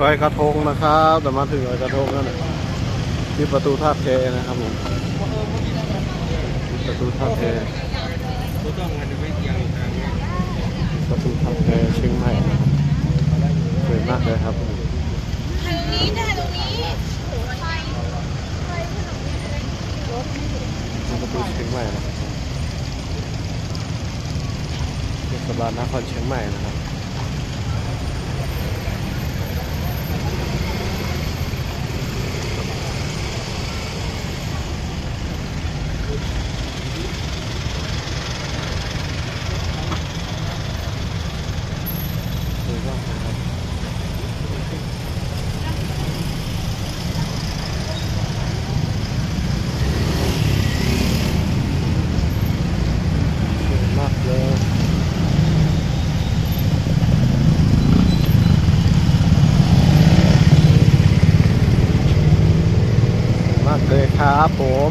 ลอยกระทงนะครับแต่มาถึงลอยกระทงแล้วนะที่ประตูท่าแพนะครับผมประตูท่าแพก็ต้องมันไม่เทาประตูท่าแพเชียงใหม่นะครับสวยมากเลยครับตรงนี้ได้ตรงนี้ไฟไฟขนมประตูเชียงใหม่นะครับเทศบาลนครเชียงใหม่นะครับ สวยมากนะครับสวยมากเลยสวย มากเลยครับผม